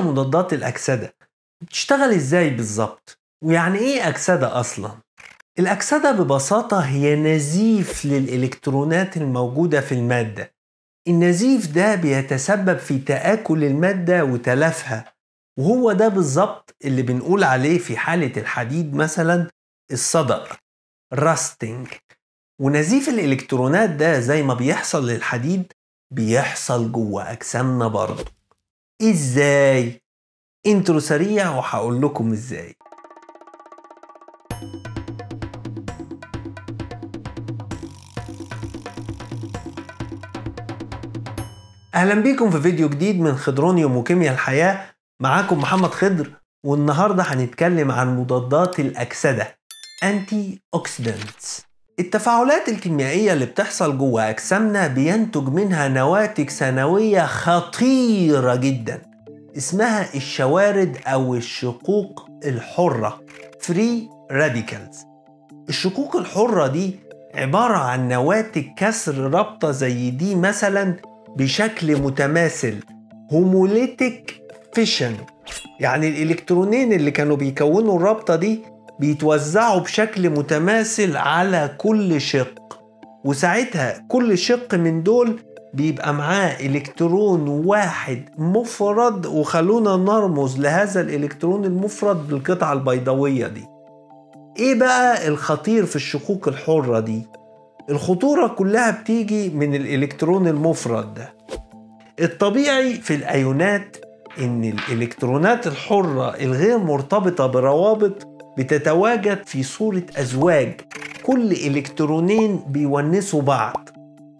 مضادات الأكسدة؟ بتشتغل إزاي بالظبط؟ ويعني إيه أكسدة أصلا؟ الأكسدة ببساطة هي نزيف للإلكترونات الموجودة في المادة النزيف ده بيتسبب في تآكل المادة وتلفها وهو ده بالظبط اللي بنقول عليه في حالة الحديد مثلا الصدأ راستنج ونزيف الإلكترونات ده زي ما بيحصل للحديد بيحصل جوه أجسامنا برضه إزاي؟ intro سريع وهقول لكم إزاي. أهلا بيكم في فيديو جديد من خضرونيوم وكيمياء الحياة. معاكم محمد خضر والنهاردة هنتكلم عن مضادات الأكسدة antioxidants التفاعلات الكيميائية اللي بتحصل جوه أجسامنا بينتج منها نواتج ثانوية خطيرة جدا اسمها الشوارد أو الشقوق الحرة free radicals الشقوق الحرة دي عبارة عن نواتج كسر رابطة زي دي مثلا بشكل متماثل homolytic fission يعني الإلكترونين اللي كانوا بيكونوا الرابطة دي بيتوزعوا بشكل متماثل على كل شق. وساعتها كل شق من دول بيبقى معاه إلكترون واحد مفرد وخلونا نرمز لهذا الإلكترون المفرد بالقطعة البيضاوية دي. إيه بقى الخطير في الشقوق الحرة دي؟ الخطورة كلها بتيجي من الإلكترون المفرد ده. الطبيعي في الأيونات إن الإلكترونات الحرة الغير مرتبطة بروابط بتتواجد في صورة أزواج. كل إلكترونين بيونسوا بعض.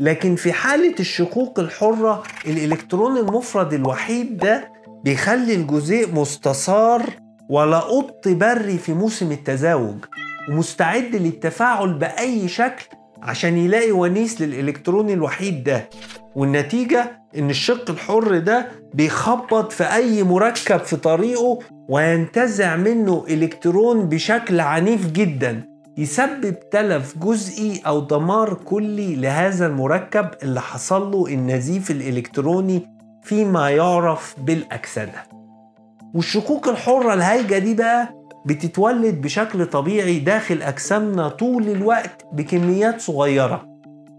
لكن في حالة الشقوق الحرة الإلكترون المفرد الوحيد ده بيخلي الجزيء مستثار ولا قط بري في موسم التزاوج ومستعد للتفاعل بأي شكل عشان يلاقي ونيس للإلكترون الوحيد ده. والنتيجة إن الشق الحر ده بيخبط في أي مركب في طريقه وينتزع منه إلكترون بشكل عنيف جدا. يسبب تلف جزئي أو دمار كلي لهذا المركب اللي حصل له النزيف الإلكتروني فيما يعرف بالأكسدة. والشقوق الحرة الهايجة دي بقى بتتولد بشكل طبيعي داخل أجسامنا طول الوقت بكميات صغيرة.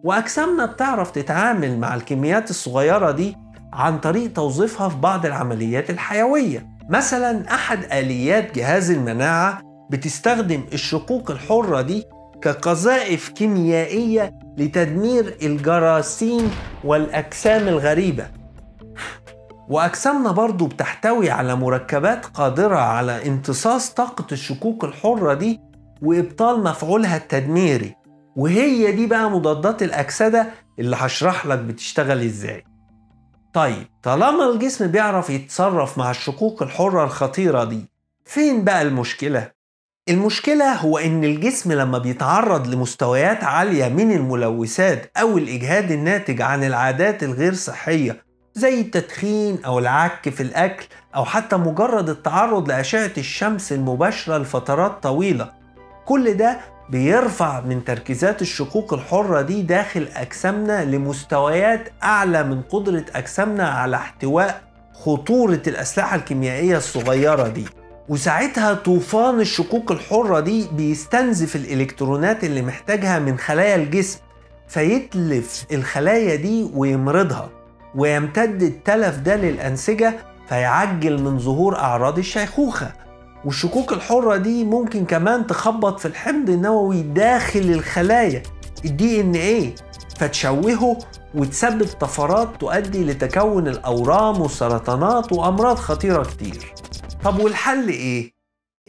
وأجسامنا بتعرف تتعامل مع الكميات الصغيرة دي عن طريق توظيفها في بعض العمليات الحيوية. مثلا أحد آليات جهاز المناعة بتستخدم الشقوق الحرة دي كقذائف كيميائية لتدمير الجراثيم والأجسام الغريبة. وأجسامنا برضو بتحتوي على مركبات قادرة على امتصاص طاقة الشكوك الحرة دي وإبطال مفعولها التدميري وهي دي بقى مضادات الأكسدة اللي هشرح لك بتشتغل إزاي طيب طالما الجسم بيعرف يتصرف مع الشكوك الحرة الخطيرة دي فين بقى المشكلة؟ المشكلة هو إن الجسم لما بيتعرض لمستويات عالية من الملوثات أو الإجهاد الناتج عن العادات الغير صحية زي التدخين أو العك في الأكل أو حتى مجرد التعرض لأشعة الشمس المباشرة لفترات طويلة. كل ده بيرفع من تركيزات الشقوق الحرة دي داخل أجسامنا لمستويات أعلى من قدرة أجسامنا على احتواء خطورة الأسلحة الكيميائية الصغيرة دي. وساعتها طوفان الشقوق الحرة دي بيستنزف الإلكترونات اللي محتاجها من خلايا الجسم فيتلف الخلايا دي ويمرضها. ويمتد التلف ده للأنسجة فيعجل من ظهور أعراض الشيخوخة. والشكوك الحرة دي ممكن كمان تخبط في الحمض النووي داخل الخلايا. الدي إن إيه فتشوهه وتسبب طفرات تؤدي لتكون الأورام والسرطانات وأمراض خطيرة كتير. طب والحل إيه؟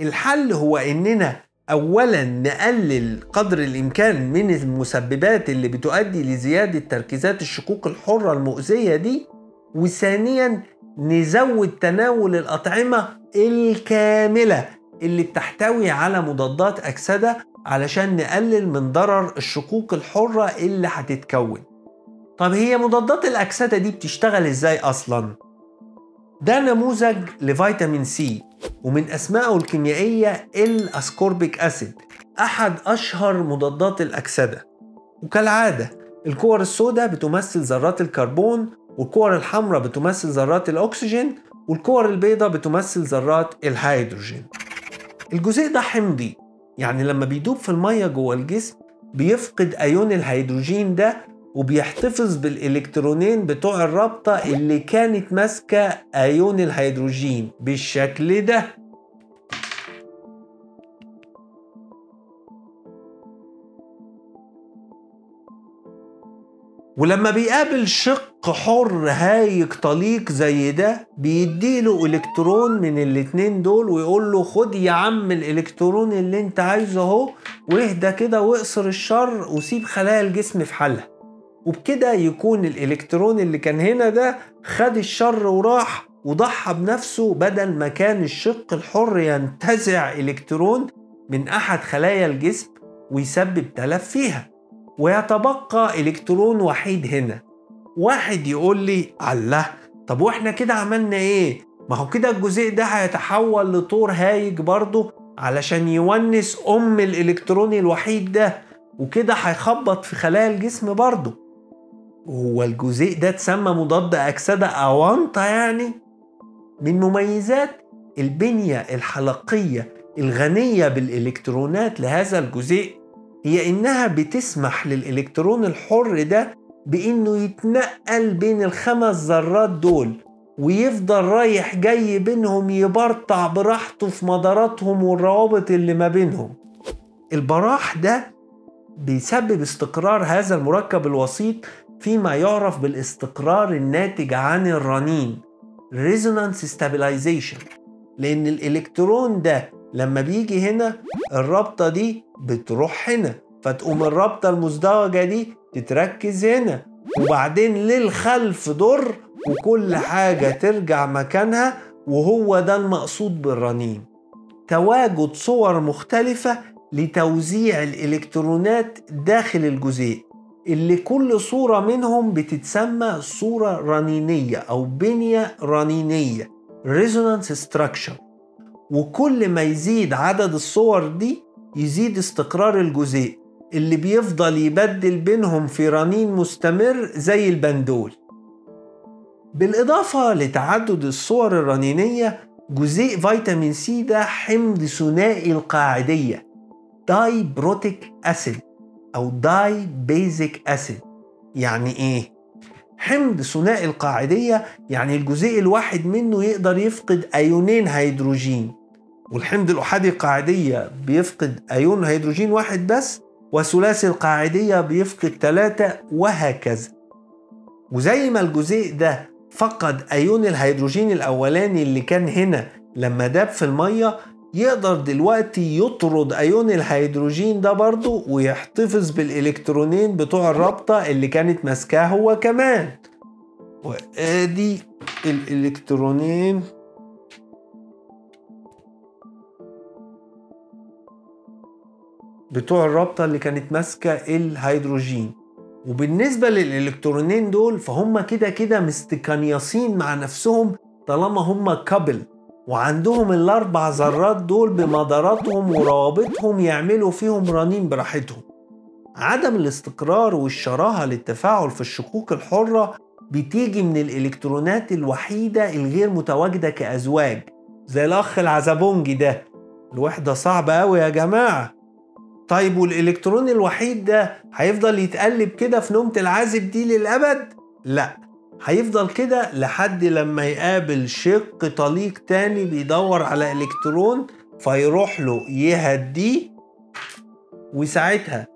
الحل هو إننا اولا نقلل قدر الإمكان من المسببات اللي بتؤدي لزيادة تركيزات الشقوق الحرة المؤذية دي وثانيا نزود تناول الأطعمة الكاملة اللي بتحتوي على مضادات أكسدة علشان نقلل من ضرر الشقوق الحرة اللي هتتكون. طب هي مضادات الأكسدة دي بتشتغل إزاي أصلا؟ ده نموذج لفيتامين سي. ومن أسمائه الكيميائية الأسكوربيك أسيد أحد أشهر مضادات الأكسدة. وكالعادة الكور السوداء بتمثل ذرات الكربون والكور الحمراء بتمثل ذرات الأكسجين والكور البيضاء بتمثل ذرات الهيدروجين. الجزيء ده حمضي يعني لما بيدوب في المية جوه الجسم بيفقد أيون الهيدروجين ده وبيحتفظ بالإلكترونين بتوع الرابطة اللي كانت ماسكة أيون الهيدروجين بالشكل ده. ولما بيقابل شق حر هايج طليق زي ده بيديله إلكترون من الاتنين دول ويقول له خد يا عم الإلكترون اللي انت عايزه اهو واهدى كده واقصر الشر وسيب خلايا الجسم في حالها. وبكده يكون الإلكترون اللي كان هنا ده خد الشر وراح وضحى بنفسه بدل ما كان الشق الحر ينتزع إلكترون من أحد خلايا الجسم ويسبب تلف فيها. ويتبقى إلكترون وحيد هنا. واحد يقول لي الله طب وإحنا كده عملنا إيه؟ ما هو كده الجزيء ده هيتحول لطور هايج برضه علشان يونس أم الإلكترون الوحيد ده وكده هيخبط في خلايا الجسم برضه. هو الجزيء ده اتسمى مضاد أكسدة أونطة يعني. من مميزات البنية الحلقية الغنية بالإلكترونات لهذا الجزيء هي إنها بتسمح للإلكترون الحر ده بإنه يتنقل بين الخمس ذرات دول ويفضل رايح جاي بينهم يبرطع براحته في مداراتهم والروابط اللي ما بينهم. البراح ده بيسبب استقرار هذا المركب الوسيط فيما يعرف بالاستقرار الناتج عن الرنين Resonance Stabilization. لأن الإلكترون ده لما بيجي هنا الرابطة دي بتروح هنا فتقوم الرابطة المزدوجة دي تتركز هنا وبعدين للخلف در وكل حاجة ترجع مكانها وهو ده المقصود بالرنين. تواجد صور مختلفة لتوزيع الإلكترونات داخل الجزيء. اللي كل صورة منهم بتتسمى صورة رنينية أو بنية رنينية Resonance Structure. وكل ما يزيد عدد الصور دي يزيد استقرار الجزيء اللي بيفضل يبدل بينهم في رنين مستمر زي البندول. بالإضافة لتعدد الصور الرنينية جزيء فيتامين سي ده حمض ثنائي القاعدية diprotic acid أو dibasic acid يعني إيه؟ حمض ثنائي القاعدية يعني الجزيء الواحد منه يقدر يفقد أيونين هيدروجين. والحمض الأحادي القاعدية بيفقد أيون هيدروجين واحد بس وثلاثي القاعدية بيفقد ثلاثة وهكذا. وزي ما الجزيء ده فقد أيون الهيدروجين الأولاني اللي كان هنا لما داب في المية يقدر دلوقتي يطرد أيون الهيدروجين ده برضه ويحتفظ بالإلكترونين بتوع الرابطة اللي كانت ماسكاه هو كمان. وآدي الإلكترونين. بتوع الرابطة اللي كانت ماسكة الهيدروجين. وبالنسبة للإلكترونين دول فهم كده كده مستكنيصين مع نفسهم طالما هم كابل. وعندهم الأربع ذرات دول بمداراتهم وروابطهم يعملوا فيهم رنين براحتهم. عدم الاستقرار والشراهة للتفاعل في الشقوق الحرة بتيجي من الإلكترونات الوحيدة الغير متواجدة كأزواج زي الأخ العزبونجي ده. الوحدة صعبة أوي يا جماعة. طيب والإلكترون الوحيد ده هيفضل يتقلب كده في نومة العازب دي للأبد؟ لا. هيفضل كده لحد لما يقابل شق طليق تاني بيدور على إلكترون فيروح له يهديه وساعتها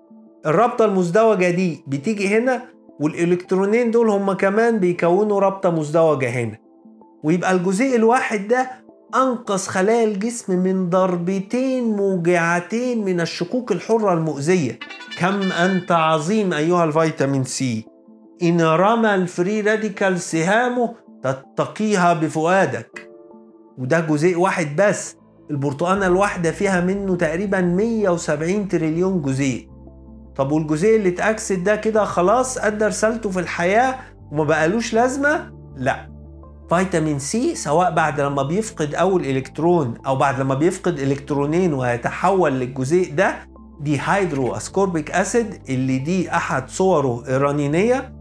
الرابطة المزدوجة دي بتيجي هنا والإلكترونين دول هما كمان بيكونوا رابطة مزدوجة هنا. ويبقى الجزيء الواحد ده أنقذ خلايا الجسم من ضربتين موجعتين من الشقوق الحرة المؤذية. كم أنت عظيم أيها الفيتامين سي. إن رمى ال free radical سهامه تتقيها بفؤادك. وده جزيء واحد بس البرتقانة الواحدة فيها منه تقريبا 170 تريليون جزيء. طب والجزيء اللي اتأكسد ده كده خلاص أدى رسالته في الحياة وما بقالوش لازمة؟ لأ. فيتامين سي سواء بعد لما بيفقد أول إلكترون أو بعد لما بيفقد إلكترونين ويتحول للجزيء ده dehydroascorbic acid اللي دي أحد صوره الرنينية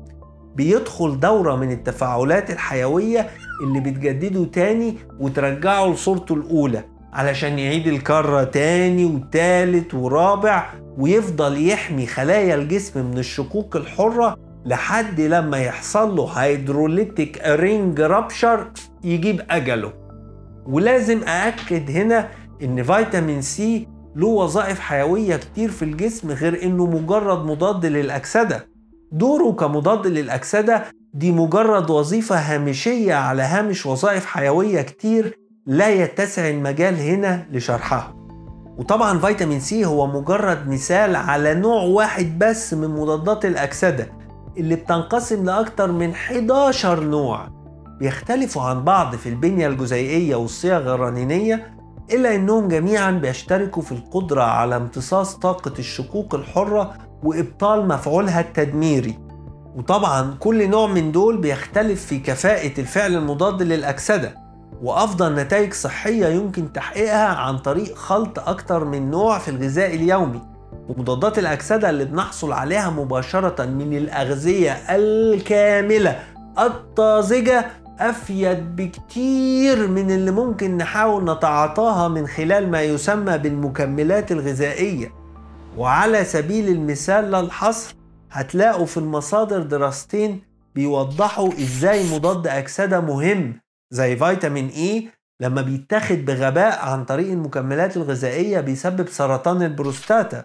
بيدخل دورة من التفاعلات الحيوية اللي بتجدده تاني وترجعه لصورته الأولى علشان يعيد الكرة تاني وتالت ورابع ويفضل يحمي خلايا الجسم من الشقوق الحرة لحد لما يحصل له hydrolytic ring rupture يجيب أجله. ولازم أأكد هنا إن فيتامين سي له وظائف حيوية كتير في الجسم غير إنه مجرد مضاد للأكسدة. دوره كمضاد للأكسدة دي مجرد وظيفة هامشية على هامش وظائف حيوية كتير لا يتسع المجال هنا لشرحها. وطبعا فيتامين سي هو مجرد مثال على نوع واحد بس من مضادات الأكسدة اللي بتنقسم لأكتر من 11 نوع. بيختلفوا عن بعض في البنية الجزيئية والصيغ الرنينية إلا أنهم جميعا بيشتركوا في القدرة على امتصاص طاقة الشقوق الحرة وإبطال مفعولها التدميري. وطبعا كل نوع من دول بيختلف في كفاءة الفعل المضاد للأكسدة وأفضل نتائج صحية يمكن تحقيقها عن طريق خلط أكتر من نوع في الغذاء اليومي. ومضادات الأكسدة اللي بنحصل عليها مباشرة من الأغذية الكاملة الطازجة أفيد بكتير من اللي ممكن نحاول نتعاطاها من خلال ما يسمى بالمكملات الغذائية. وعلى سبيل المثال لا الحصر هتلاقوا في المصادر دراستين بيوضحوا إزاي مضاد أكسدة مهم زي فيتامين E لما بيتاخد بغباء عن طريق المكملات الغذائية بيسبب سرطان البروستاتا.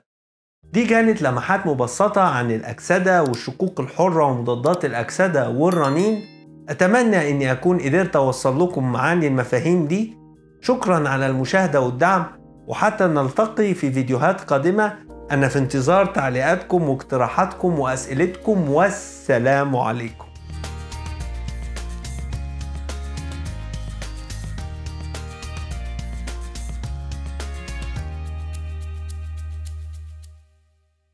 دي كانت لمحات مبسطة عن الأكسدة والشقوق الحرة ومضادات الأكسدة والرنين. أتمنى أني أكون قدرت أوصل لكم معاني المفاهيم دي. شكرا على المشاهدة والدعم وحتى نلتقي في فيديوهات قادمة أنا في انتظار تعليقاتكم واقتراحاتكم وأسئلتكم والسلام عليكم.